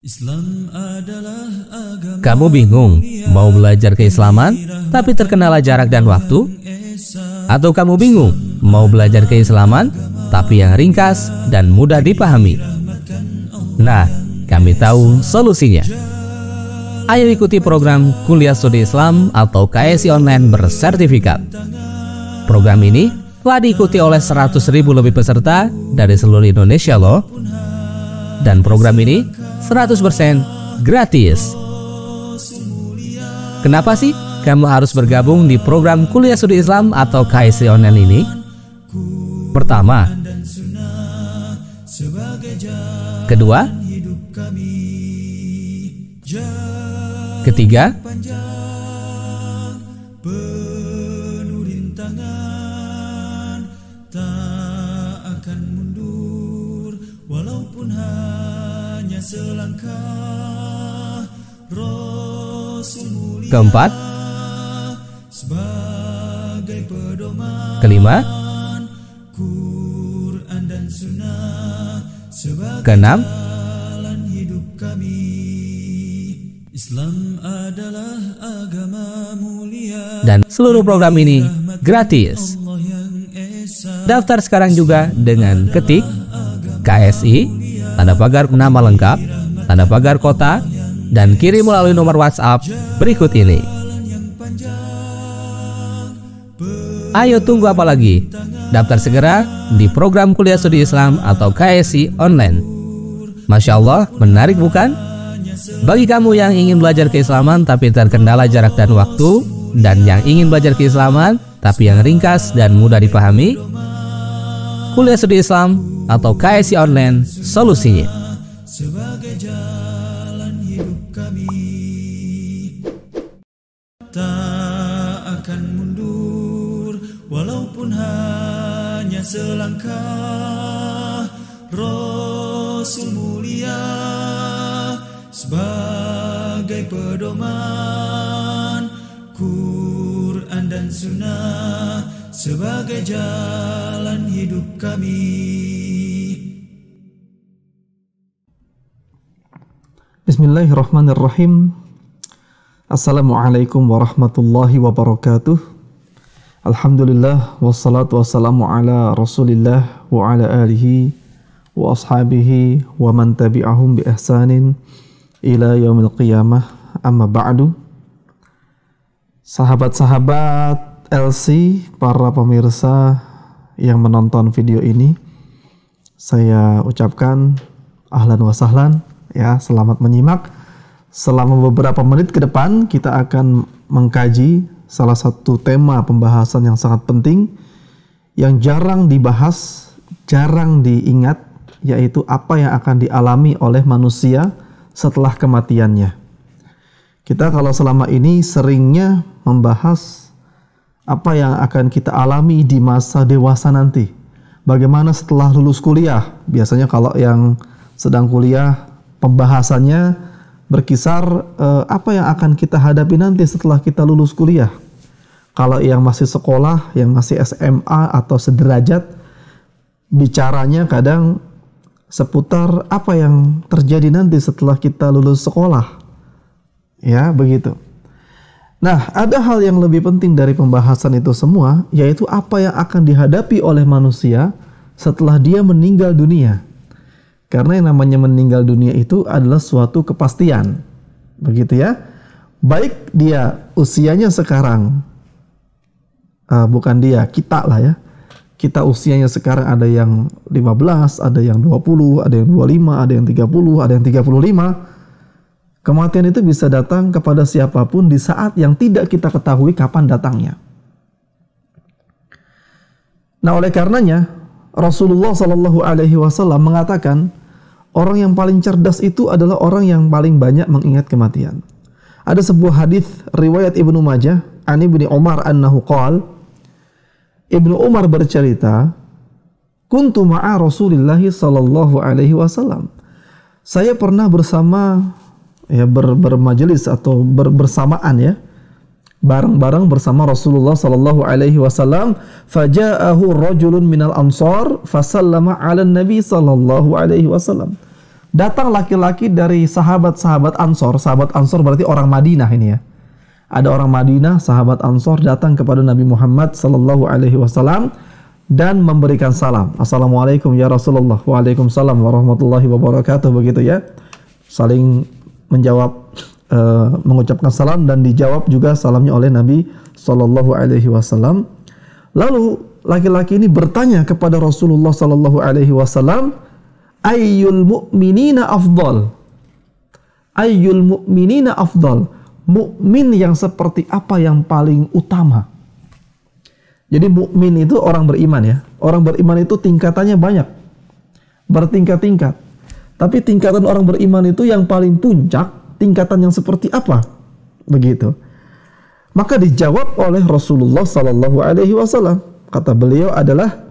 Islam adalah agama Kamu bingung mau belajar keislaman tapi terkendala jarak dan waktu? Atau kamu bingung mau belajar keislaman tapi yang ringkas dan mudah dipahami? Nah, kami tahu solusinya. Ayo ikuti program Kuliah Studi Islam atau KSI Online bersertifikat. Program ini telah diikuti oleh 100.000 lebih peserta dari seluruh Indonesia loh. Dan program ini 100% gratis. Kenapa sih kamu harus bergabung di program Kuliah Studi Islam atau KSI Online ini? Pertama, kedua, ketiga, keempat, sebagai pedoman kelima, keenam, jalan hidup kami Islam adalah agama mulia. Dan seluruh program ini gratis. Daftar sekarang juga dengan ketik KSI, tanda pagar nama lengkap, tanda pagar kota, dan kirim melalui nomor WhatsApp berikut ini. Ayo tunggu apa lagi? Daftar segera di program kuliah studi Islam atau KSI online. Masya Allah, menarik bukan? Bagi kamu yang ingin belajar keislaman tapi terkendala jarak dan waktu, dan yang ingin belajar keislaman tapi yang ringkas dan mudah dipahami, Kuliah Studi Islam atau KSI Online solusinya. Selangkah Rasul mulia sebagai pedoman Quran dan Sunnah sebagai jalan hidup kami. Bismillahirrahmanirrahim. Assalamualaikum warahmatullahi wabarakatuh Alhamdulillah Wassalatu wassalamu ala rasulillah Wa ala alihi Wa ashabihi Wa man tabi'ahum bi ihsanin Ila yaumil qiyamah. Amma ba'du. Sahabat-sahabat LC Para pemirsa Yang menonton video ini Saya ucapkan Ahlan wa sahlan. Ya selamat menyimak. Selama beberapa menit ke depan kita akan mengkaji salah satu tema pembahasan yang sangat penting yang jarang dibahas jarang diingat yaitu apa yang akan dialami oleh manusia setelah kematiannya. Kita kalau selama ini seringnya membahas apa yang akan kita alami di masa dewasa nanti. Bagaimana setelah lulus kuliah? Biasanya kalau yang sedang kuliah pembahasannya berkisar eh, apa yang akan kita hadapi nanti setelah kita lulus kuliah. Kalau yang masih sekolah, yang masih SMA atau sederajat, bicaranya kadang seputar apa yang terjadi nanti setelah kita lulus sekolah. Ya, begitu. Nah, ada hal yang lebih penting dari pembahasan itu semua, yaitu apa yang akan dihadapi oleh manusia setelah dia meninggal dunia. Karena yang namanya meninggal dunia itu adalah suatu kepastian. Begitu ya. Baik dia usianya sekarang uh, bukan dia, kita lah ya. Kita usianya sekarang ada yang 15, ada yang 20, ada yang 25, ada yang 30, ada yang 35. Kematian itu bisa datang kepada siapa pun di saat yang tidak kita ketahui kapan datangnya. Nah, oleh karenanya Rasulullah Shallallahu alaihi wasallam mengatakan Orang yang paling cerdas itu adalah orang yang paling banyak mengingat kematian. Ada sebuah hadis riwayat Ibnu Majah, Ani bin Umar annahu qal Ibnu Umar bercerita, "Kuntu ma'a Rasulillah sallallahu alaihi wasallam." Saya pernah bersama ya ber, bermajelis atau ber, bersamaan ya bareng-bareng bersama Rasulullah sallallahu alaihi wasallam faja'ahu rajulun minal ansar fasallama 'ala nabi sallallahu alaihi wasallam Datang laki-laki dari sahabat-sahabat Ansor. Sahabat Ansor berarti orang Madinah ini ya. Ada orang Madinah, sahabat Ansor datang kepada Nabi Muhammad sallallahu alaihi wasallam dan memberikan salam. Assalamualaikum ya Rasulullah. Waalaikumsalam warahmatullahi wabarakatuh begitu ya. Saling menjawab uh, mengucapkan salam dan dijawab juga salamnya oleh Nabi sallallahu alaihi wasallam. Lalu laki-laki ini bertanya kepada Rasulullah sallallahu alaihi wasallam, ayyul mu'minina afdal? Ayyul mu'minina afdal? Mukmin yang seperti apa yang paling utama? Jadi mukmin itu orang beriman ya. Orang beriman itu tingkatannya banyak. Bertingkat-tingkat. Tapi tingkatan orang beriman itu yang paling puncak, tingkatan yang seperti apa? Begitu. Maka dijawab oleh Rasulullah sallallahu alaihi wasallam. Kata beliau adalah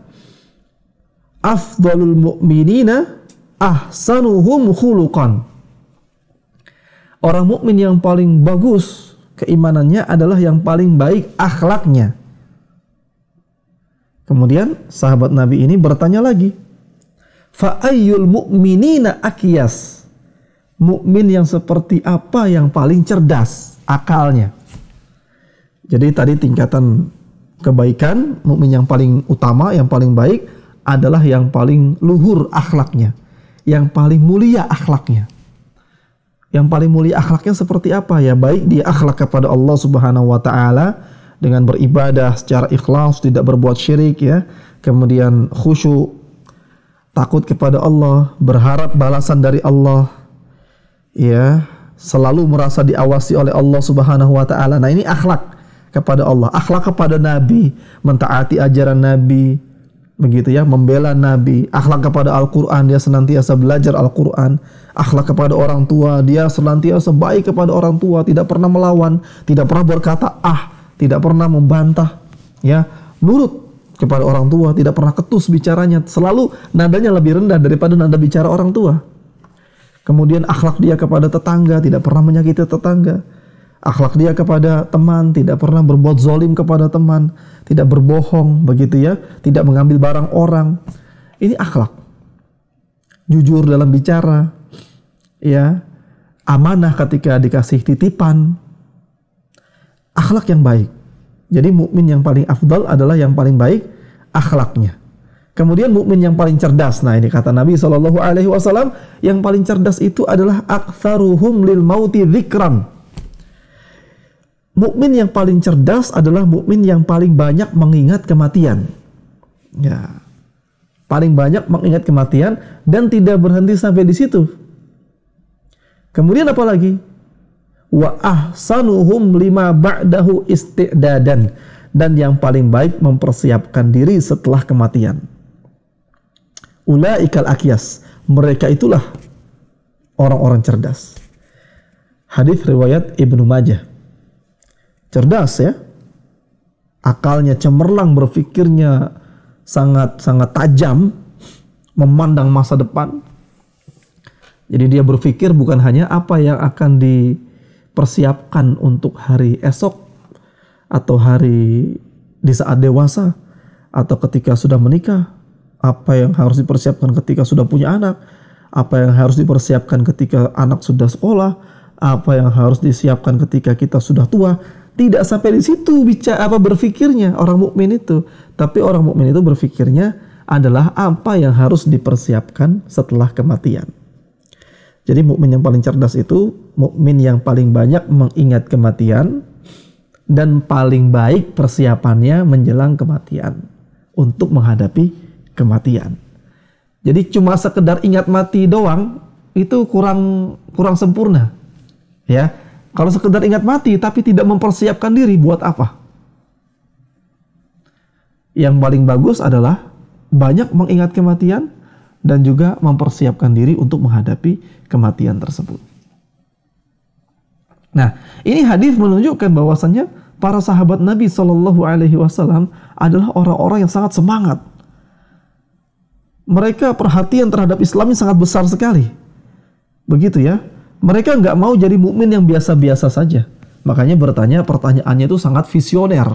afdalul mu'minina ahsanuhum khuluqan. Orang mukmin yang paling bagus keimanannya adalah yang paling baik akhlaknya. Kemudian sahabat Nabi ini bertanya lagi, fa ayyul mu'minina akiyas? Mukmin yang seperti apa yang paling cerdas akalnya? Jadi tadi tingkatan kebaikan, mukmin yang paling utama, yang paling baik adalah yang paling luhur akhlaknya, yang paling mulia akhlaknya. Yang paling mulia akhlaknya seperti apa ya? Baik dia akhlak kepada Allah Subhanahu wa taala dengan beribadah secara ikhlas, tidak berbuat syirik ya. Kemudian khusyuk, takut kepada Allah, berharap balasan dari Allah. Ya, selalu merasa diawasi oleh Allah Subhanahu wa taala. Nah, ini akhlak kepada Allah, akhlak kepada Nabi, mentaati ajaran Nabi, begitu ya, membela Nabi, akhlak kepada Al-Qur'an, dia senantiasa belajar Al-Qur'an, akhlak kepada orang tua, dia senantiasa baik kepada orang tua, tidak pernah melawan, tidak pernah berkata ah, tidak pernah membantah, ya, nurut kepada orang tua, tidak pernah ketus bicaranya, selalu nadanya lebih rendah daripada nada bicara orang tua. Kemudian akhlak dia kepada tetangga, tidak pernah menyakiti tetangga akhlak dia kepada teman, tidak pernah berbuat zolim kepada teman, tidak berbohong, begitu ya, tidak mengambil barang orang. Ini akhlak. Jujur dalam bicara, ya, amanah ketika dikasih titipan, akhlak yang baik. Jadi mukmin yang paling afdal adalah yang paling baik akhlaknya. Kemudian mukmin yang paling cerdas. Nah, ini kata Nabi Shallallahu alaihi wasallam, yang paling cerdas itu adalah aktsaruhum lil mauti dzikran mukmin yang paling cerdas adalah mukmin yang paling banyak mengingat kematian. Ya. Paling banyak mengingat kematian dan tidak berhenti sampai di situ. Kemudian apa lagi? Wa ahsanuhum lima ba'dahu isti'dadan dan yang paling baik mempersiapkan diri setelah kematian. Ulaikal akyas. Mereka itulah orang-orang cerdas. Hadis riwayat Ibnu Majah cerdas ya. Akalnya cemerlang, berpikirnya sangat sangat tajam, memandang masa depan. Jadi dia berpikir bukan hanya apa yang akan dipersiapkan untuk hari esok atau hari di saat dewasa atau ketika sudah menikah, apa yang harus dipersiapkan ketika sudah punya anak, apa yang harus dipersiapkan ketika anak sudah sekolah, apa yang harus disiapkan ketika kita sudah tua, tidak sampai di situ bicara apa berpikirnya orang mukmin itu, tapi orang mukmin itu berpikirnya adalah apa yang harus dipersiapkan setelah kematian. Jadi mukmin yang paling cerdas itu mukmin yang paling banyak mengingat kematian dan paling baik persiapannya menjelang kematian untuk menghadapi kematian. Jadi cuma sekedar ingat mati doang itu kurang kurang sempurna. Ya, kalau sekedar ingat mati tapi tidak mempersiapkan diri buat apa? Yang paling bagus adalah banyak mengingat kematian dan juga mempersiapkan diri untuk menghadapi kematian tersebut. Nah, ini hadis menunjukkan bahwasannya para sahabat Nabi Shallallahu Alaihi Wasallam adalah orang-orang yang sangat semangat. Mereka perhatian terhadap Islam sangat besar sekali. Begitu ya. Mereka nggak mau jadi mukmin yang biasa-biasa saja. Makanya bertanya pertanyaannya itu sangat visioner.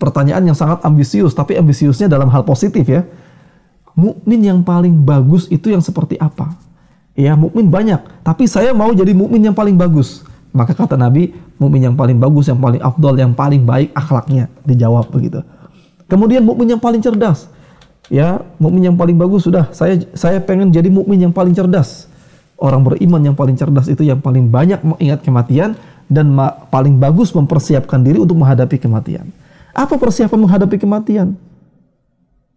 Pertanyaan yang sangat ambisius, tapi ambisiusnya dalam hal positif ya. Mukmin yang paling bagus itu yang seperti apa? Ya, mukmin banyak, tapi saya mau jadi mukmin yang paling bagus. Maka kata Nabi, mukmin yang paling bagus, yang paling afdol, yang paling baik akhlaknya. Dijawab begitu. Kemudian mukmin yang paling cerdas. Ya, mukmin yang paling bagus sudah. Saya saya pengen jadi mukmin yang paling cerdas. Orang beriman yang paling cerdas itu yang paling banyak mengingat kematian dan paling bagus mempersiapkan diri untuk menghadapi kematian. Apa persiapan menghadapi kematian?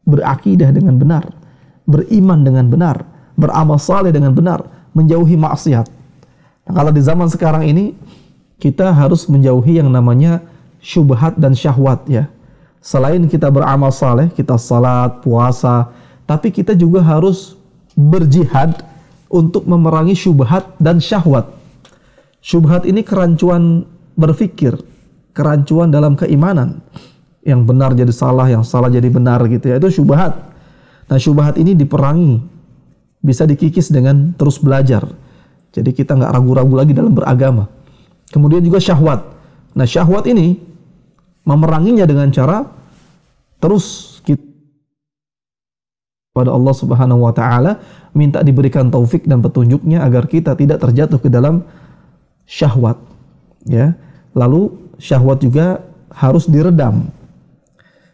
Berakidah dengan benar, beriman dengan benar, beramal saleh dengan benar, menjauhi maksiat. Nah, kalau di zaman sekarang ini kita harus menjauhi yang namanya syubhat dan syahwat ya. Selain kita beramal saleh, kita salat, puasa, tapi kita juga harus berjihad untuk memerangi syubhat dan syahwat. Syubhat ini kerancuan berfikir, kerancuan dalam keimanan. Yang benar jadi salah, yang salah jadi benar gitu ya. Itu syubhat. Nah, syubhat ini diperangi bisa dikikis dengan terus belajar. Jadi kita nggak ragu-ragu lagi dalam beragama. Kemudian juga syahwat. Nah syahwat ini memeranginya dengan cara terus pada Allah Subhanahu wa taala minta diberikan taufik dan petunjuknya agar kita tidak terjatuh ke dalam syahwat ya lalu syahwat juga harus diredam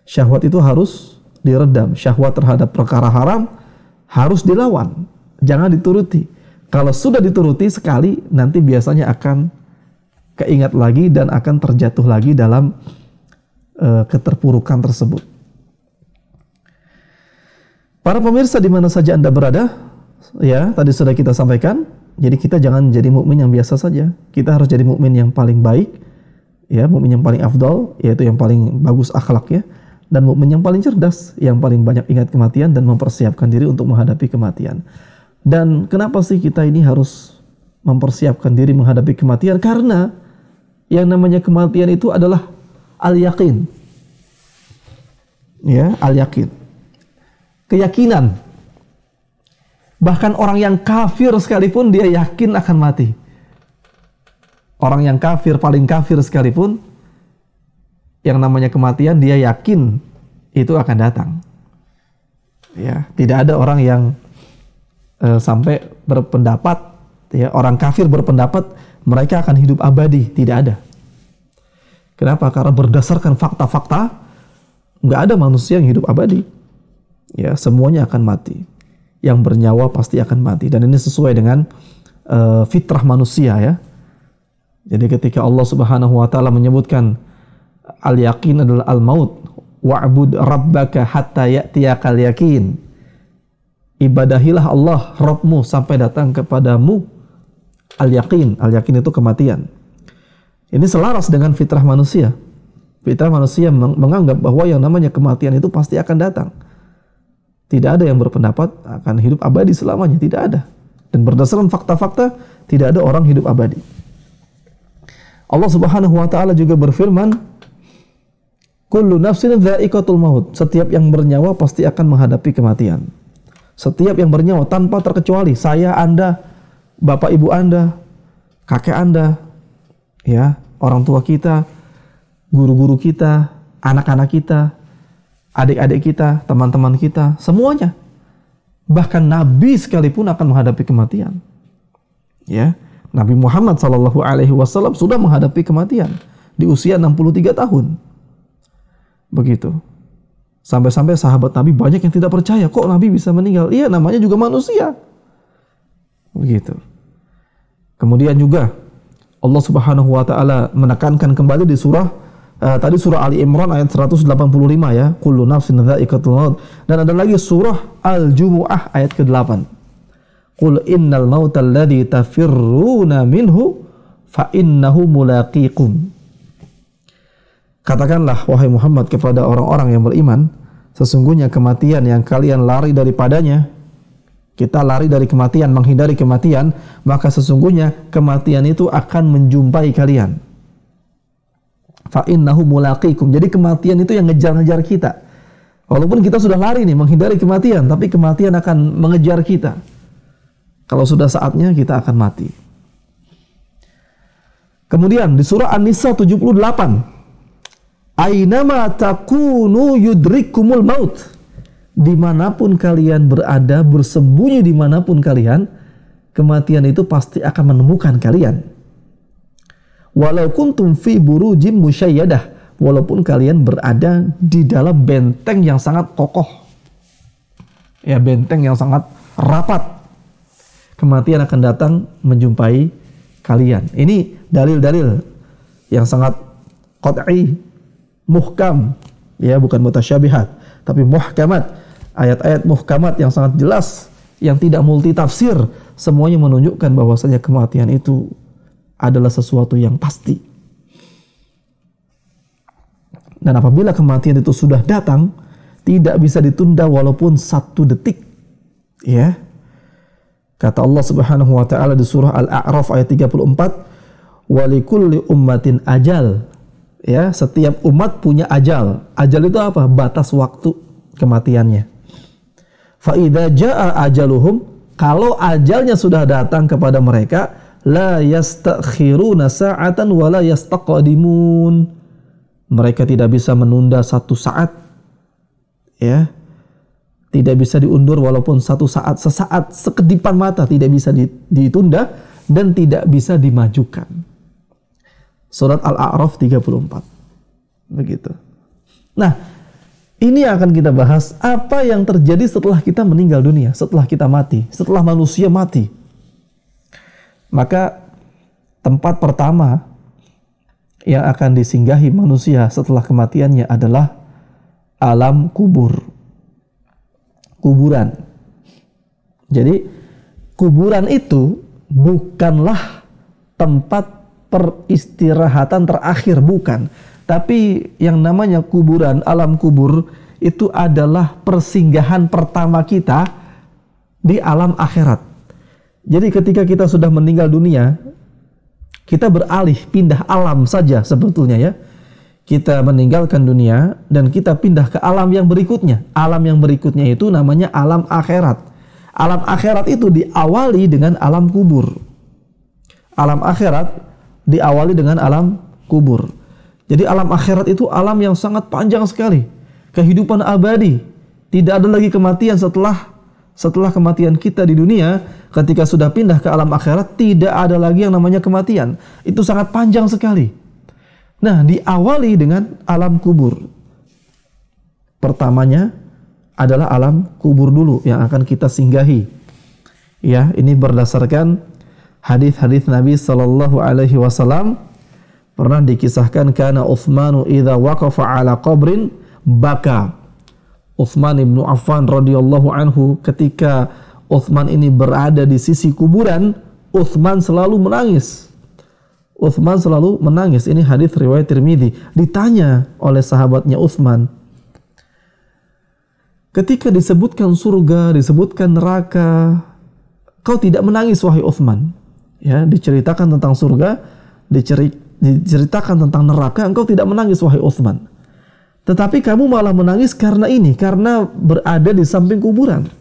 syahwat itu harus diredam syahwat terhadap perkara haram harus dilawan, jangan dituruti. Kalau sudah dituruti sekali, nanti biasanya akan keingat lagi dan akan terjatuh lagi dalam uh, keterpurukan tersebut. Para pemirsa di mana saja Anda berada, ya, tadi sudah kita sampaikan, jadi kita jangan jadi mukmin yang biasa saja. Kita harus jadi mukmin yang paling baik, ya, mukmin yang paling afdol, yaitu yang paling bagus akhlaknya dan mukmin yang paling cerdas, yang paling banyak ingat kematian dan mempersiapkan diri untuk menghadapi kematian. Dan kenapa sih kita ini harus mempersiapkan diri menghadapi kematian? Karena yang namanya kematian itu adalah al-yakin. Ya, al-yakin. Keyakinan. Bahkan orang yang kafir sekalipun dia yakin akan mati. Orang yang kafir paling kafir sekalipun yang namanya kematian dia yakin itu akan datang. Ya, tidak ada orang yang uh, sampai berpendapat ya orang kafir berpendapat mereka akan hidup abadi, tidak ada. Kenapa? Karena berdasarkan fakta-fakta nggak ada manusia yang hidup abadi. Ya, semuanya akan mati. Yang bernyawa pasti akan mati. Dan ini sesuai dengan uh, fitrah manusia ya. Jadi ketika Allah Subhanahu wa taala menyebutkan al yakin adalah al maut wa'bud rabbaka hatta ya'tiyakal yakin ibadahilah Allah Rabbmu sampai datang kepadamu al yakin al yakin itu kematian. Ini selaras dengan fitrah manusia. Fitrah manusia menganggap bahwa yang namanya kematian itu pasti akan datang tidak ada yang berpendapat akan hidup abadi selamanya tidak ada dan berdasarkan fakta-fakta tidak ada orang hidup abadi Allah Subhanahu wa taala juga berfirman Kullu nafsin dha'iqatul maut. Setiap yang bernyawa pasti akan menghadapi kematian. Setiap yang bernyawa tanpa terkecuali saya, Anda, bapak ibu Anda, kakek Anda, ya, orang tua kita, guru-guru kita, anak-anak kita, adik-adik kita, teman-teman kita, semuanya. Bahkan Nabi sekalipun akan menghadapi kematian. Ya, Nabi Muhammad Shallallahu Alaihi Wasallam sudah menghadapi kematian di usia 63 tahun. Begitu. Sampai-sampai sahabat Nabi banyak yang tidak percaya, kok Nabi bisa meninggal? Iya, namanya juga manusia. Begitu. Kemudian juga Allah Subhanahu wa taala menekankan kembali di surah uh, tadi surah Ali Imran ayat 185 ya, kullu nafsin dha'iqatul maut. Dan ada lagi surah Al-Jumu'ah ayat ke-8. Qul innal mauta alladhi tafirruna minhu fa innahu mulaqikum. Katakanlah wahai Muhammad kepada orang-orang yang beriman, sesungguhnya kematian yang kalian lari daripadanya, kita lari dari kematian, menghindari kematian, maka sesungguhnya kematian itu akan menjumpai kalian. Fa innahu mulaqikum. Jadi kematian itu yang ngejar-ngejar kita. Walaupun kita sudah lari nih menghindari kematian, tapi kematian akan mengejar kita. Kalau sudah saatnya kita akan mati. Kemudian di surah An-Nisa 78 Ainama takunu yudrikumul maut. Di mana pun kalian berada, bersembunyi di mana pun kalian, kematian itu pasti akan menemukan kalian. Walau kuntum fi burujim musyayyadah, walaupun kalian berada di dalam benteng yang sangat kokoh. Ya, benteng yang sangat rapat. Kematian akan datang menjumpai kalian. Ini dalil-dalil yang sangat qat'i, muhkam, ya bukan mutasyabihat, tapi muhkamat. Ayat-ayat muhkamat yang sangat jelas, yang tidak multi tafsir, semuanya menunjukkan bahwasanya kematian itu adalah sesuatu yang pasti. Dan apabila kematian itu sudah datang, tidak bisa ditunda walaupun satu detik. Ya. Kata Allah Subhanahu wa taala di surah Al-A'raf ayat 34, "Walikulli ummatin ajal." Ya, setiap umat punya ajal. Ajal itu apa? Batas waktu kematiannya. Fa idza jaa ajaluhum, kalau ajalnya sudah datang kepada mereka, la yastakhiruna sa'atan wa la yastaqdimun. Mereka tidak bisa menunda satu saat. Ya. Tidak bisa diundur walaupun satu saat, sesaat, sekedipan mata tidak bisa ditunda dan tidak bisa dimajukan. Surat Al-A'raf 34. Begitu. Nah, ini akan kita bahas apa yang terjadi setelah kita meninggal dunia, setelah kita mati, setelah manusia mati maka tempat pertama yang akan disinggahi manusia setelah kematiannya adalah alam kubur. Kuburan. Jadi kuburan itu bukanlah tempat peristirahatan terakhir bukan, tapi yang namanya kuburan, alam kubur itu adalah persinggahan pertama kita di alam akhirat. Jadi ketika kita sudah meninggal dunia, kita beralih pindah alam saja sebetulnya ya. Kita meninggalkan dunia dan kita pindah ke alam yang berikutnya. Alam yang berikutnya itu namanya alam akhirat. Alam akhirat itu diawali dengan alam kubur. Alam akhirat diawali dengan alam kubur. Jadi alam akhirat itu alam yang sangat panjang sekali. Kehidupan abadi. Tidak ada lagi kematian setelah setelah kematian kita di dunia, ketika sudah pindah ke alam akhirat, tidak ada lagi yang namanya kematian. Itu sangat panjang sekali. Nah, diawali dengan alam kubur. Pertamanya adalah alam kubur dulu yang akan kita singgahi. Ya, ini berdasarkan hadis-hadis Nabi Shallallahu Alaihi Wasallam pernah dikisahkan karena Uthmanu idza waqafa ala qabrin baka Uthman ibnu Affan radhiyallahu anhu ketika Uthman ini berada di sisi kuburan, Uthman selalu menangis. Uthman selalu menangis. Ini hadis riwayat Tirmidzi. Ditanya oleh sahabatnya Uthman, ketika disebutkan surga, disebutkan neraka, kau tidak menangis wahai Uthman. Ya, diceritakan tentang surga, diceritakan tentang neraka, engkau tidak menangis wahai Uthman. Tetapi kamu malah menangis karena ini, karena berada di samping kuburan.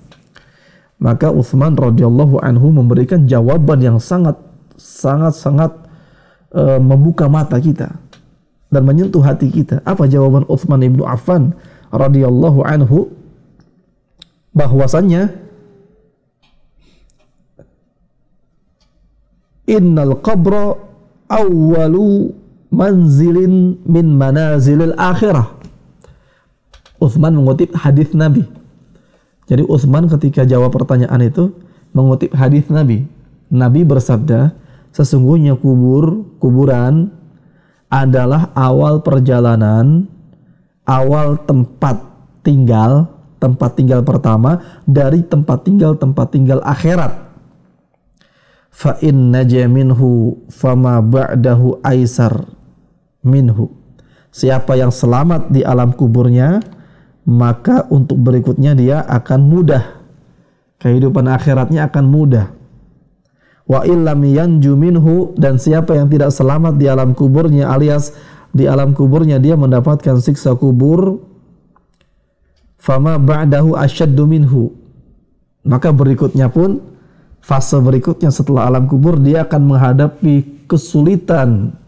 Maka Uthman radhiyallahu anhu memberikan jawaban yang sangat sangat sangat uh, membuka mata kita dan menyentuh hati kita. Apa jawaban Uthman ibnu Affan radhiyallahu anhu? Bahwasannya Innal qabra awwalu manzilin min manazilil akhirah Uthman mengutip hadis Nabi. Jadi Uthman ketika jawab pertanyaan itu mengutip hadis Nabi. Nabi bersabda, sesungguhnya kubur, kuburan adalah awal perjalanan, awal tempat tinggal, tempat tinggal pertama dari tempat tinggal tempat tinggal akhirat. Fa in minhu fama ba'dahu aisar minhu. Siapa yang selamat di alam kuburnya, maka untuk berikutnya dia akan mudah. Kehidupan akhiratnya akan mudah. Wa illam yanju minhu dan siapa yang tidak selamat di alam kuburnya alias di alam kuburnya dia mendapatkan siksa kubur fama ba'dahu asyaddu minhu. Maka berikutnya pun fase berikutnya setelah alam kubur dia akan menghadapi kesulitan.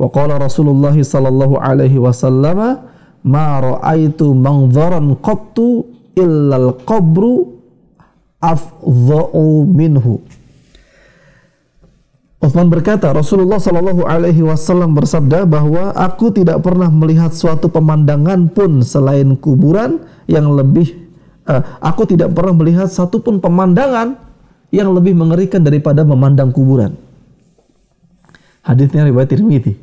Wa qala Rasulullah sallallahu alaihi wasallam ma ra'aitu manzaran qattu illal qabru afdha'u minhu. Uthman berkata, Rasulullah Shallallahu Alaihi Wasallam bersabda bahwa aku tidak pernah melihat suatu pemandangan pun selain kuburan yang lebih, uh, aku tidak pernah melihat satu pun pemandangan yang lebih mengerikan daripada memandang kuburan. Hadisnya riwayat Tirmidzi.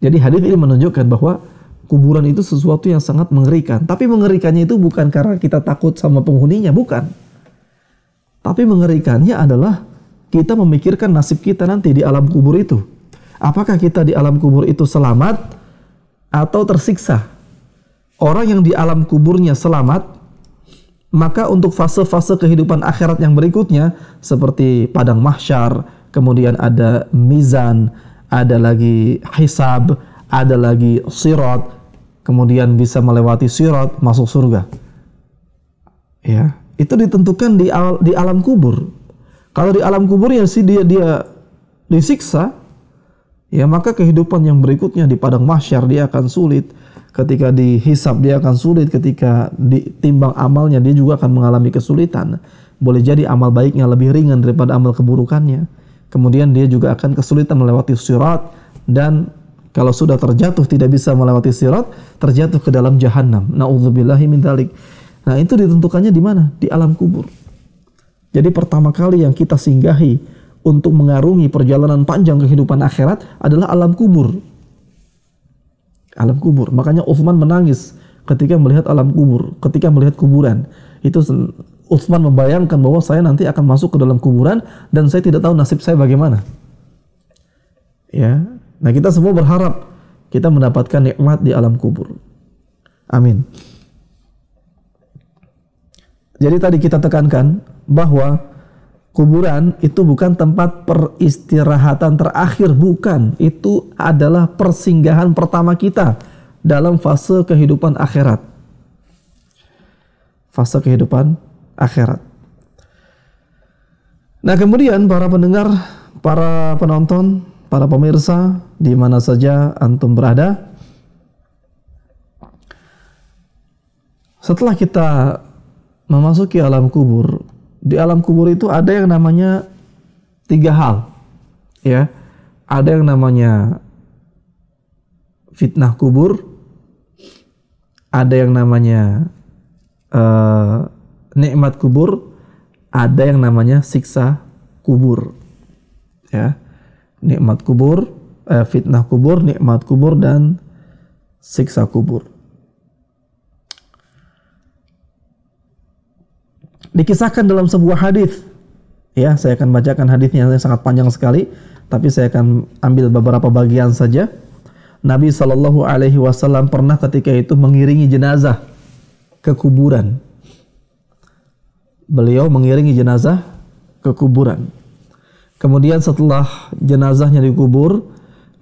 Jadi hadis ini menunjukkan bahwa kuburan itu sesuatu yang sangat mengerikan. Tapi mengerikannya itu bukan karena kita takut sama penghuninya, bukan. Tapi mengerikannya adalah kita memikirkan nasib kita nanti di alam kubur itu. Apakah kita di alam kubur itu selamat atau tersiksa? Orang yang di alam kuburnya selamat, maka untuk fase-fase kehidupan akhirat yang berikutnya seperti padang mahsyar, kemudian ada mizan, ada lagi hisab, ada lagi sirat, kemudian bisa melewati sirat masuk surga. Ya, itu ditentukan di al di alam kubur. Kalau di alam kubur ya sih dia dia disiksa, ya maka kehidupan yang berikutnya di padang mahsyar dia akan sulit. Ketika dihisap dia akan sulit, ketika ditimbang amalnya dia juga akan mengalami kesulitan. Boleh jadi amal baiknya lebih ringan daripada amal keburukannya. Kemudian dia juga akan kesulitan melewati sirat dan kalau sudah terjatuh tidak bisa melewati sirat, terjatuh ke dalam jahanam. Nauzubillahi min dzalik. Nah, itu ditentukannya di mana? Di alam kubur. Jadi pertama kali yang kita singgahi untuk mengarungi perjalanan panjang kehidupan akhirat adalah alam kubur. Alam kubur. Makanya Uthman menangis ketika melihat alam kubur, ketika melihat kuburan. Itu Uthman membayangkan bahwa saya nanti akan masuk ke dalam kuburan dan saya tidak tahu nasib saya bagaimana. Ya. Nah, kita semua berharap kita mendapatkan nikmat di alam kubur. Amin. Jadi tadi kita tekankan bahwa kuburan itu bukan tempat peristirahatan terakhir, bukan. Itu adalah persinggahan pertama kita dalam fase kehidupan akhirat. Fase kehidupan akhirat. Nah, kemudian para pendengar, para penonton, para pemirsa di mana saja antum berada, setelah kita memasuki alam kubur, di alam kubur itu ada yang namanya tiga hal, ya. Ada yang namanya fitnah kubur, ada yang namanya uh, nikmat kubur, ada yang namanya siksa kubur, ya. Nikmat kubur, uh, fitnah kubur, nikmat kubur dan siksa kubur. dikisahkan dalam sebuah hadis. Ya, saya akan bacakan hadisnya yang sangat panjang sekali, tapi saya akan ambil beberapa bagian saja. Nabi Shallallahu Alaihi Wasallam pernah ketika itu mengiringi jenazah ke kuburan. Beliau mengiringi jenazah ke kuburan. Kemudian setelah jenazahnya dikubur,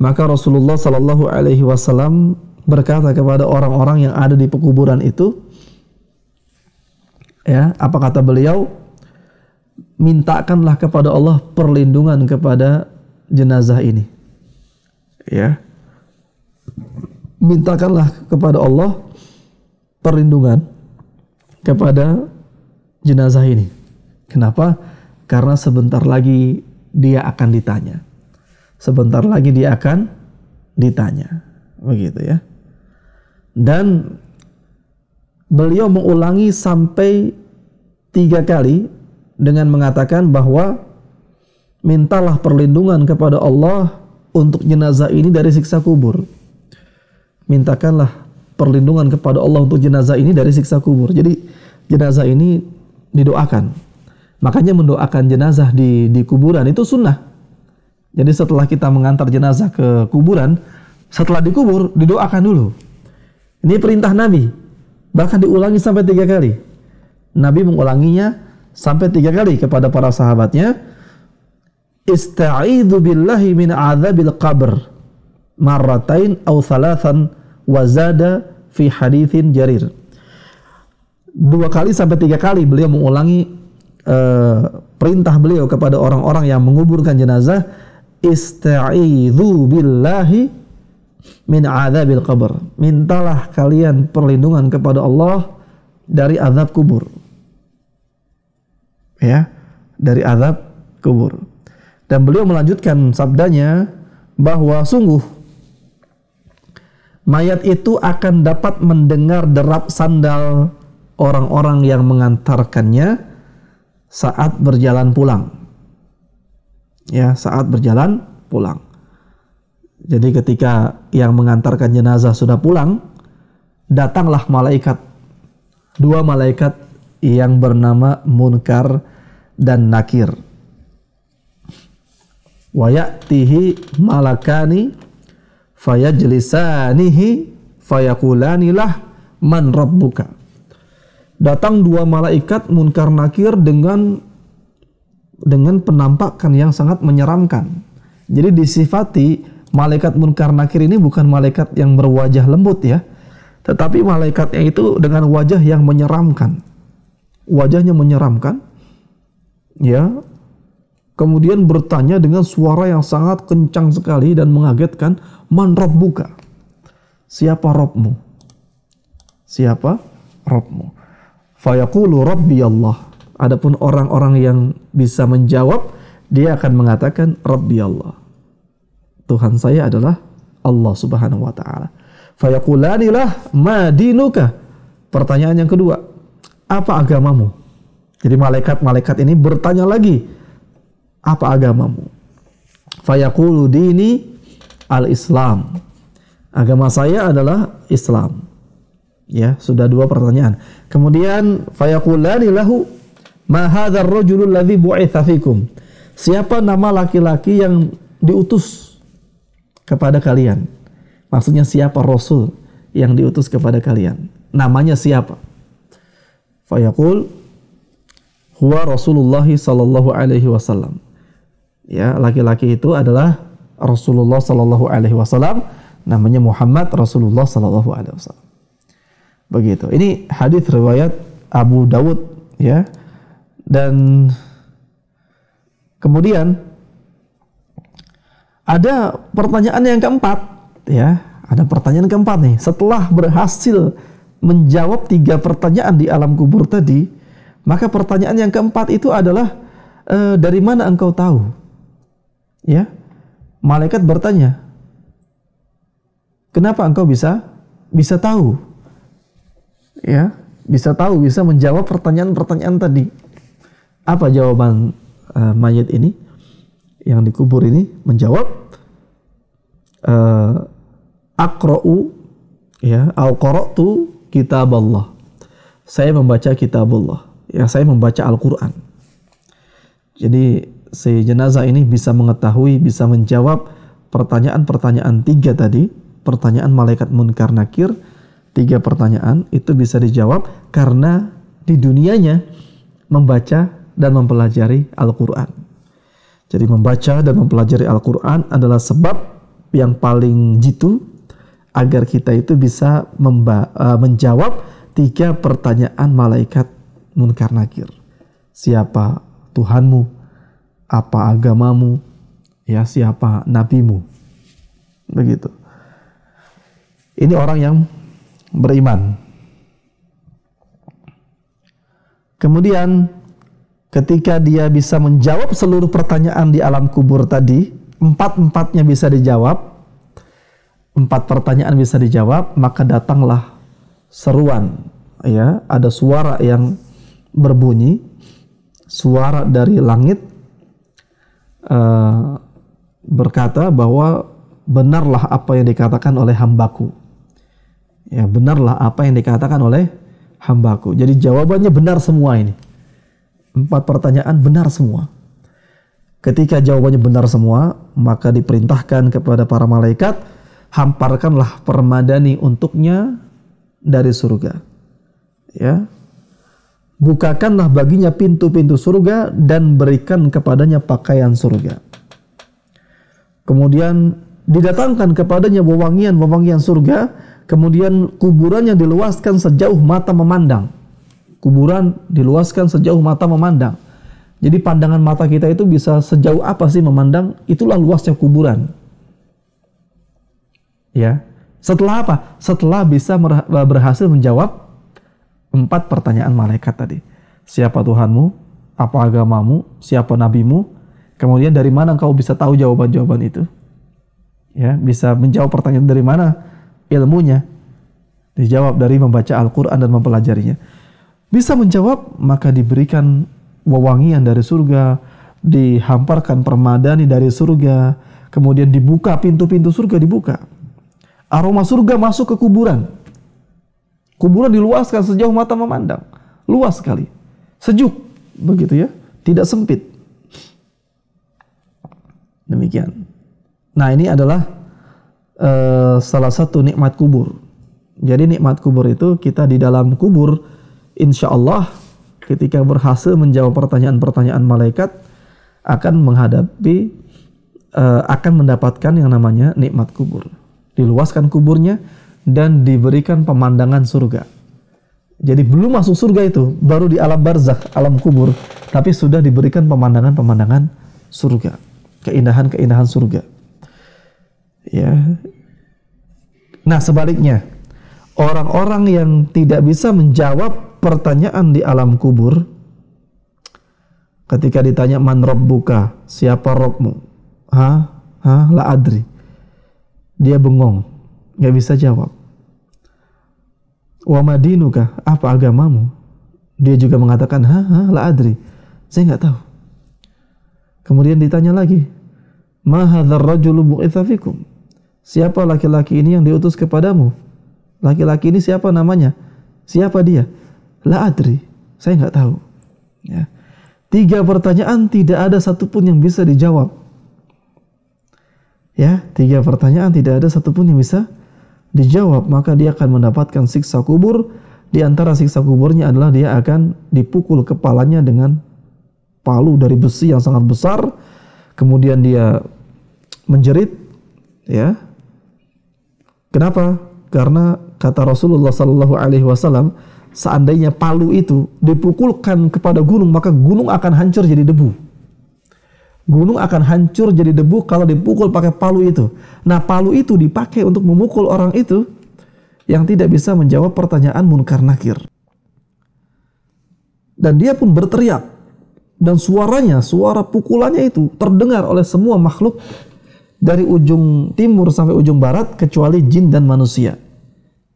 maka Rasulullah Shallallahu Alaihi Wasallam berkata kepada orang-orang yang ada di pekuburan itu, ya apa kata beliau? Mintakanlah kepada Allah perlindungan kepada jenazah ini. Ya. Mintakanlah kepada Allah perlindungan kepada jenazah ini. Kenapa? Karena sebentar lagi dia akan ditanya sebentar lagi dia akan ditanya begitu ya dan beliau mengulangi sampai tiga kali dengan mengatakan bahwa mintalah perlindungan kepada Allah untuk jenazah ini dari siksa kubur. Mintakanlah perlindungan kepada Allah untuk jenazah ini dari siksa kubur. Jadi jenazah ini didoakan. Makanya mendoakan jenazah di di kuburan itu sunnah. Jadi setelah kita mengantar jenazah ke kuburan, setelah dikubur didoakan dulu. Ini perintah Nabi Bahkan diulangi sampai tiga kali. Nabi mengulanginya sampai tiga kali kepada para sahabatnya. Ista'idhu billahi min azabil qabr marratain au thalathan wazada fi hadithin jarir. Dua kali sampai tiga kali beliau mengulangi uh, perintah beliau kepada orang-orang yang menguburkan jenazah ista'idhu billahi min adzabil qabr. Mintalah kalian perlindungan kepada Allah dari azab kubur. ya dari azab kubur. Dan beliau melanjutkan sabdanya bahwa sungguh mayat itu akan dapat mendengar derap sandal orang-orang yang mengantarkannya saat berjalan pulang. Ya, saat berjalan pulang. Jadi ketika yang mengantarkan jenazah sudah pulang, datanglah malaikat dua malaikat yang bernama Munkar dan Nakir. Wa ya'tihi malakani fayajlisanihi fayakulani lah man rabbuka. Datang dua malaikat Munkar Nakir dengan dengan penampakan yang sangat menyeramkan. Jadi disifati malaikat Munkar Nakir ini bukan malaikat yang berwajah lembut ya, tetapi malaikatnya itu dengan wajah yang menyeramkan. Wajahnya menyeramkan, ya. Kemudian bertanya dengan suara yang sangat kencang sekali dan mengagetkan, "Man rabbuka?" Siapa Robmu? Siapa Robmu? Fayaqulu Rabbi Allah. Adapun orang-orang yang bisa menjawab, dia akan mengatakan Rabbi Allah. Tuhan saya adalah Allah Subhanahu wa taala. Fayaqulanilah ma dinuka. Pertanyaan yang kedua, apa agamamu? Jadi malaikat-malaikat ini bertanya lagi, apa agamamu? Fayaqulu dini al-Islam. Agama saya adalah Islam. Ya, sudah dua pertanyaan. Kemudian fayaqulani lahu ma hadzal rajulul. Siapa nama laki-laki yang diutus kepada kalian? Maksudnya siapa rasul yang diutus kepada kalian? Namanya siapa? Fayaqul huwa Rasulullah sallallahu alaihi wasallam. Ya, laki-laki itu adalah Rasulullah sallallahu alaihi wasallam, namanya Muhammad Rasulullah sallallahu alaihi wasallam. Begitu. Ini hadis riwayat Abu Dawud ya. Dan kemudian ada pertanyaan yang keempat ya. Ada pertanyaan keempat nih. Setelah berhasil menjawab tiga pertanyaan di alam kubur tadi, maka pertanyaan yang keempat itu adalah e, dari mana engkau tahu? Ya. Malaikat bertanya, "Kenapa engkau bisa bisa tahu?" Ya bisa tahu bisa menjawab pertanyaan-pertanyaan tadi. Apa jawaban uh, mayat ini? Yang dikubur ini menjawab uh, akra'u ya al qara'tu kitab Allah saya membaca kitab Allah ya saya membaca Al-Qur'an. Jadi si jenazah ini bisa mengetahui bisa menjawab pertanyaan-pertanyaan tiga tadi. Pertanyaan malaikat munkar nakir tiga pertanyaan itu bisa dijawab karena di dunianya membaca dan mempelajari Al-Quran. Jadi membaca dan mempelajari Al-Quran adalah sebab yang paling jitu agar kita itu bisa uh, menjawab tiga pertanyaan malaikat munkar nakir. Siapa Tuhanmu? Apa agamamu? Ya, siapa nabimu? Begitu. Ini orang yang beriman. Kemudian ketika dia bisa menjawab seluruh pertanyaan di alam kubur tadi, empat-empatnya bisa dijawab, empat pertanyaan bisa dijawab, maka datanglah seruan, ya, ada suara yang berbunyi, suara dari langit uh, berkata bahwa benarlah apa yang dikatakan oleh hambaku ya benarlah apa yang dikatakan oleh hambaku. Jadi jawabannya benar semua ini. Empat pertanyaan benar semua. Ketika jawabannya benar semua, maka diperintahkan kepada para malaikat, hamparkanlah permadani untuknya dari surga. Ya. Bukakanlah baginya pintu-pintu surga dan berikan kepadanya pakaian surga. Kemudian didatangkan kepadanya wewangian-wewangian surga Kemudian kuburannya diluaskan sejauh mata memandang. Kuburan diluaskan sejauh mata memandang. Jadi pandangan mata kita itu bisa sejauh apa sih memandang? Itulah luasnya kuburan. Ya. Setelah apa? Setelah bisa berhasil menjawab empat pertanyaan malaikat tadi. Siapa Tuhanmu? apa agamamu, siapa nabimu, kemudian dari mana engkau bisa tahu jawaban-jawaban itu? Ya, bisa menjawab pertanyaan dari mana ilmunya? Dijawab dari membaca Al-Qur'an dan mempelajarinya. Bisa menjawab, maka diberikan wewangian dari surga, dihamparkan permadani dari surga, kemudian dibuka pintu-pintu surga dibuka. Aroma surga masuk ke kuburan. Kuburan diluaskan sejauh mata memandang. Luas sekali. Sejuk, begitu ya. Tidak sempit. Demikian. Nah, ini adalah uh, salah satu nikmat kubur. Jadi nikmat kubur itu kita di dalam kubur insya Allah ketika berhasil menjawab pertanyaan-pertanyaan malaikat akan menghadapi uh, akan mendapatkan yang namanya nikmat kubur. Diluaskan kuburnya dan diberikan pemandangan surga. Jadi belum masuk surga itu, baru di alam barzakh, alam kubur, tapi sudah diberikan pemandangan-pemandangan surga, keindahan-keindahan surga. Ya. Nah, sebaliknya, orang-orang yang tidak bisa menjawab pertanyaan di alam kubur ketika ditanya man rabbuka? Siapa rohmu ha? Ha? La adri. Dia bengong nggak bisa jawab. Wa madinuka apa agamamu? Dia juga mengatakan ha? Ha? La adri. Saya nggak tahu. Kemudian ditanya lagi ma hadzal rajulu bu'itsa fikum siapa laki-laki ini yang diutus kepadamu Laki-laki ini siapa namanya? Siapa dia? La adri. Saya nggak tahu. Ya. Tiga pertanyaan tidak ada satupun yang bisa dijawab. Ya, tiga pertanyaan tidak ada satupun yang bisa dijawab. Maka dia akan mendapatkan siksa kubur. Di antara siksa kuburnya adalah dia akan dipukul kepalanya dengan palu dari besi yang sangat besar. Kemudian dia menjerit. Ya. Kenapa? Karena kata Rasulullah Sallallahu Alaihi Wasallam, seandainya palu itu dipukulkan kepada gunung, maka gunung akan hancur jadi debu. Gunung akan hancur jadi debu kalau dipukul pakai palu itu. Nah, palu itu dipakai untuk memukul orang itu yang tidak bisa menjawab pertanyaan munkar nakir. Dan dia pun berteriak. Dan suaranya, suara pukulannya itu terdengar oleh semua makhluk dari ujung timur sampai ujung barat kecuali jin dan manusia.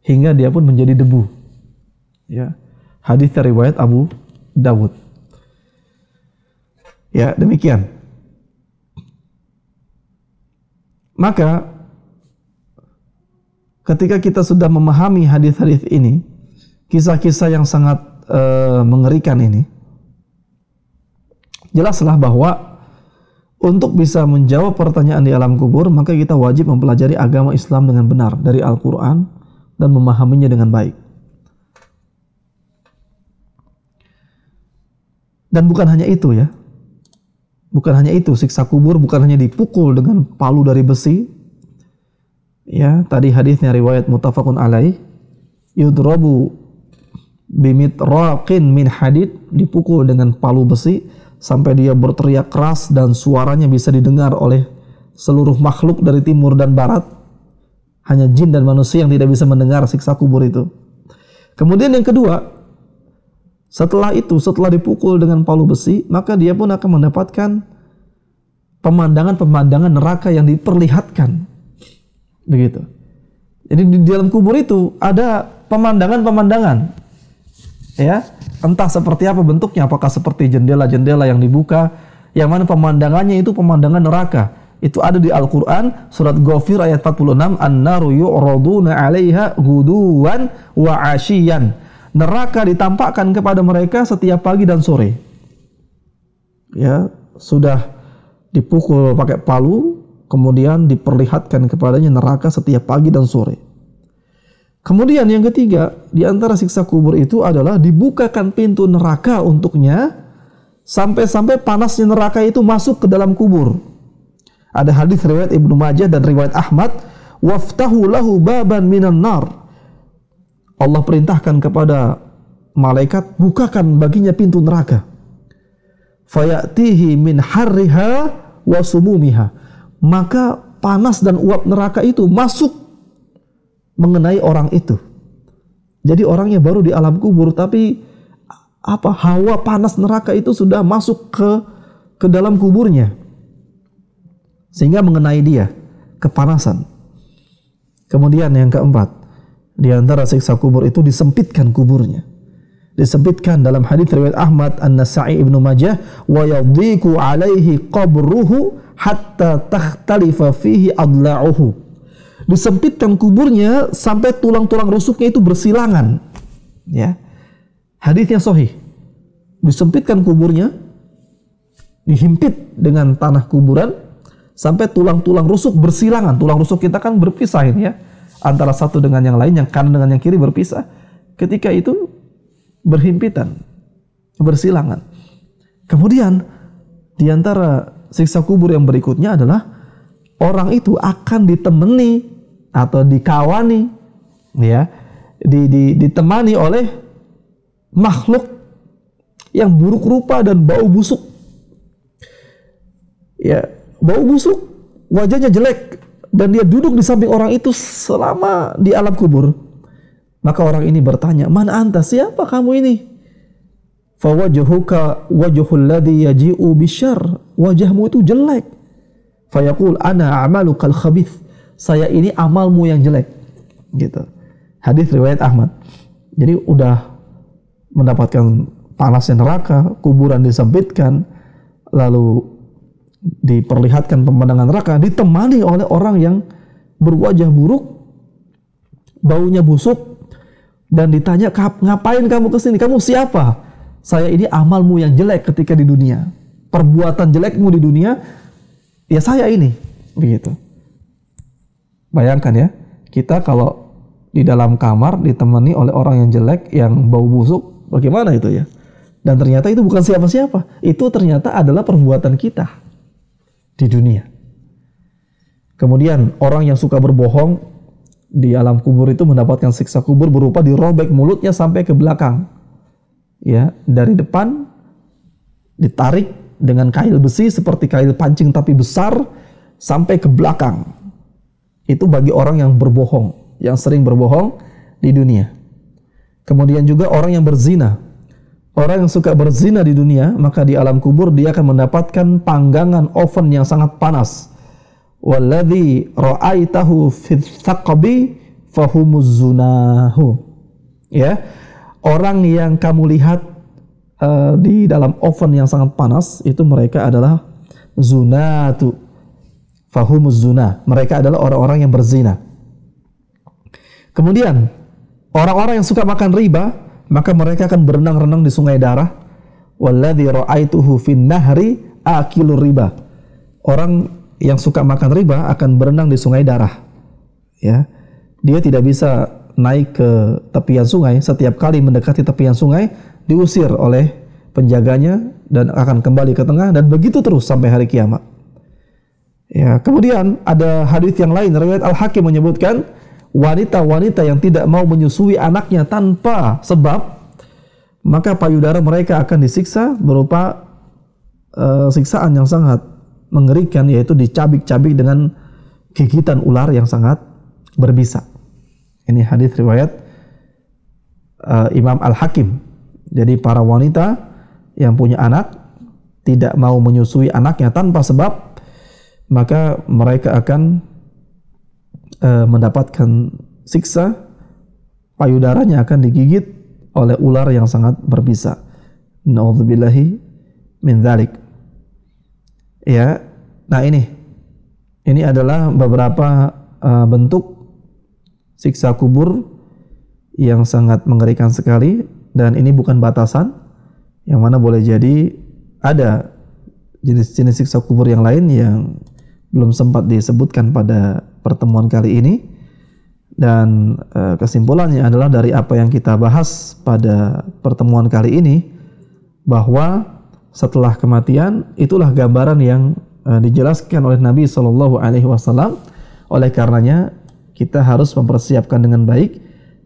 Hingga dia pun menjadi debu. Ya. Hadis riwayat Abu Dawud. Ya demikian. Maka ketika kita sudah memahami hadis-hadis ini kisah-kisah yang sangat uh, mengerikan ini jelaslah bahwa untuk bisa menjawab pertanyaan di alam kubur, maka kita wajib mempelajari agama Islam dengan benar dari Al-Quran dan memahaminya dengan baik. Dan bukan hanya itu ya. Bukan hanya itu, siksa kubur bukan hanya dipukul dengan palu dari besi. Ya, tadi hadisnya riwayat mutafakun alaih. Yudrabu bimit raqin min hadid dipukul dengan palu besi sampai dia berteriak keras dan suaranya bisa didengar oleh seluruh makhluk dari timur dan barat. Hanya jin dan manusia yang tidak bisa mendengar siksa kubur itu. Kemudian yang kedua, setelah itu, setelah dipukul dengan palu besi, maka dia pun akan mendapatkan pemandangan-pemandangan neraka yang diperlihatkan. Begitu. Jadi di dalam kubur itu ada pemandangan-pemandangan. Ya, Entah seperti apa bentuknya, apakah seperti jendela-jendela yang dibuka, yang mana pemandangannya itu pemandangan neraka. Itu ada di Al-Quran, surat Ghafir ayat 46, An-naru yu'raduna 'alaiha guduwan wa ashiyan. Neraka ditampakkan kepada mereka setiap pagi dan sore. Ya, sudah dipukul pakai palu, kemudian diperlihatkan kepadanya neraka setiap pagi dan sore. Kemudian yang ketiga, di antara siksa kubur itu adalah dibukakan pintu neraka untuknya sampai-sampai panasnya neraka itu masuk ke dalam kubur. Ada hadis riwayat Ibnu Majah dan riwayat Ahmad, "Waftahu lahu baban minan nar." Allah perintahkan kepada malaikat, bukakan baginya pintu neraka. Fayatihi min harriha wa sumumiha. Maka panas dan uap neraka itu masuk mengenai orang itu. Jadi orangnya baru di alam kubur tapi apa hawa panas neraka itu sudah masuk ke ke dalam kuburnya sehingga mengenai dia kepanasan. Kemudian yang keempat, di antara siksa kubur itu disempitkan kuburnya. Disempitkan dalam hadis riwayat Ahmad An-Nasa'i Ibnu Majah wa yadhiku alaihi qabruhu hatta takhtalifa fihi adla'uhu. Disempitkan kuburnya sampai tulang-tulang rusuknya itu bersilangan. Ya. Hadisnya sahih. Disempitkan kuburnya dihimpit dengan tanah kuburan sampai tulang-tulang rusuk bersilangan. Tulang rusuk kita kan berpisah ini ya antara satu dengan yang lain, yang kanan dengan yang kiri berpisah. Ketika itu berhimpitan, bersilangan. Kemudian di antara siksa kubur yang berikutnya adalah orang itu akan ditemani atau dikawani ya di, di, ditemani oleh makhluk yang buruk rupa dan bau busuk ya bau busuk wajahnya jelek dan dia duduk di samping orang itu selama di alam kubur. Maka orang ini bertanya, "Man anta? Siapa kamu ini?" Fawajuhuka wajhul ladzi yaji'u bisyar. Wajahmu itu jelek. Fayaqul ana a'malukal khabith. Saya ini amalmu yang jelek. Gitu. Hadis riwayat Ahmad. Jadi udah mendapatkan panasnya neraka, kuburan disempitkan, lalu diperlihatkan pemandangan neraka ditemani oleh orang yang berwajah buruk, baunya busuk dan ditanya ngapain kamu ke sini? Kamu siapa? Saya ini amalmu yang jelek ketika di dunia. Perbuatan jelekmu di dunia ya saya ini begitu. Bayangkan ya, kita kalau di dalam kamar ditemani oleh orang yang jelek yang bau busuk, bagaimana itu ya? Dan ternyata itu bukan siapa-siapa. Itu ternyata adalah perbuatan kita di dunia. Kemudian orang yang suka berbohong di alam kubur itu mendapatkan siksa kubur berupa dirobek mulutnya sampai ke belakang. Ya, dari depan ditarik dengan kail besi seperti kail pancing tapi besar sampai ke belakang. Itu bagi orang yang berbohong, yang sering berbohong di dunia. Kemudian juga orang yang berzina Orang yang suka berzina di dunia, maka di alam kubur dia akan mendapatkan panggangan oven yang sangat panas. Walladhi ra'aitahu fit thaqabi. Ya. Orang yang kamu lihat uh, di dalam oven yang sangat panas itu mereka adalah zunatu. Fahumuz zuna. Mereka adalah orang-orang yang berzina. Kemudian orang-orang yang suka makan riba maka mereka akan berenang-renang di sungai darah. Walladzi ra'aituhu fin nahri akilur riba. Orang yang suka makan riba akan berenang di sungai darah. Ya. Dia tidak bisa naik ke tepian sungai, setiap kali mendekati tepian sungai diusir oleh penjaganya dan akan kembali ke tengah dan begitu terus sampai hari kiamat. Ya, kemudian ada hadis yang lain riwayat Al-Hakim menyebutkan wanita-wanita yang tidak mau menyusui anaknya tanpa sebab, maka payudara mereka akan disiksa berupa uh, siksaan yang sangat mengerikan yaitu dicabik-cabik dengan gigitan ular yang sangat berbisa. Ini hadis riwayat uh, Imam Al-Hakim. Jadi para wanita yang punya anak tidak mau menyusui anaknya tanpa sebab, maka mereka akan uh, mendapatkan siksa, payudaranya akan digigit oleh ular yang sangat berbisa. Nauzubillahi min dzalik. Ya. Nah, ini ini adalah beberapa uh, bentuk siksa kubur yang sangat mengerikan sekali dan ini bukan batasan. Yang mana boleh jadi ada jenis-jenis siksa kubur yang lain yang belum sempat disebutkan pada pertemuan kali ini. Dan e, kesimpulannya adalah dari apa yang kita bahas pada pertemuan kali ini bahwa setelah kematian itulah gambaran yang e, dijelaskan oleh Nabi Shallallahu Alaihi Wasallam. Oleh karenanya kita harus mempersiapkan dengan baik.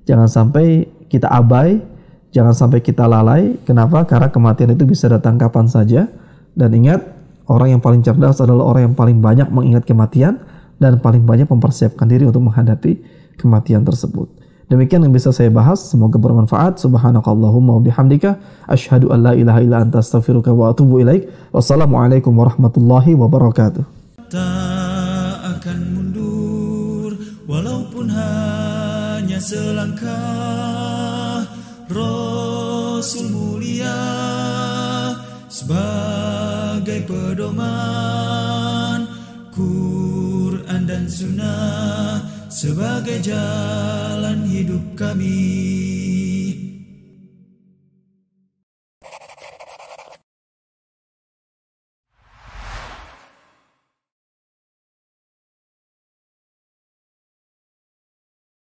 Jangan sampai kita abai jangan sampai kita lalai kenapa karena kematian itu bisa datang kapan saja dan ingat Orang yang paling cerdas adalah orang yang paling banyak mengingat kematian dan paling banyak mempersiapkan diri untuk menghadapi kematian tersebut. Demikian yang bisa saya bahas, semoga bermanfaat. Subhanakallahumma wa bihamdika asyhadu an la ilaha illa anta astaghfiruka wa atubu ilaik. Wassalamualaikum warahmatullahi wabarakatuh. Tak akan mundur walaupun hanya selangkah sebagai jalan hidup kami.